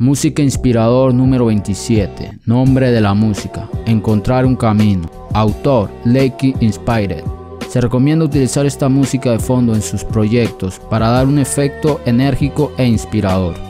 Música Inspirador número 27. Nombre de la música. Encontrar un camino. Autor Lakey Inspired. Se recomienda utilizar esta música de fondo en sus proyectos para dar un efecto enérgico e inspirador.